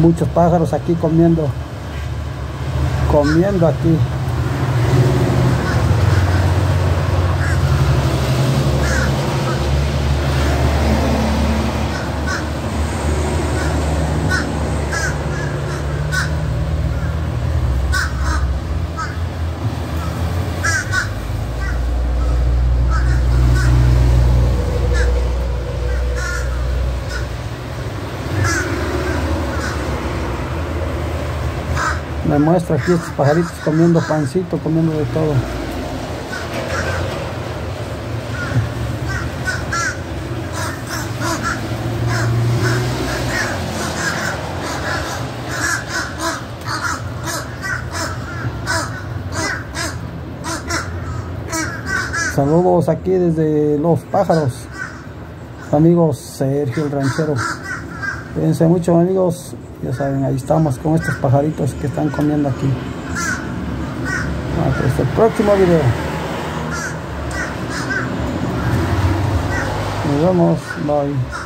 muchos pájaros aquí comiendo comiendo aquí me muestra aquí estos pajaritos comiendo pancito, comiendo de todo. Saludos aquí desde Los Pájaros, amigos Sergio el Ranchero. Cuídense mucho amigos, ya saben, ahí estamos con estos pajaritos que están comiendo aquí. Hasta el próximo video. Nos vemos, bye.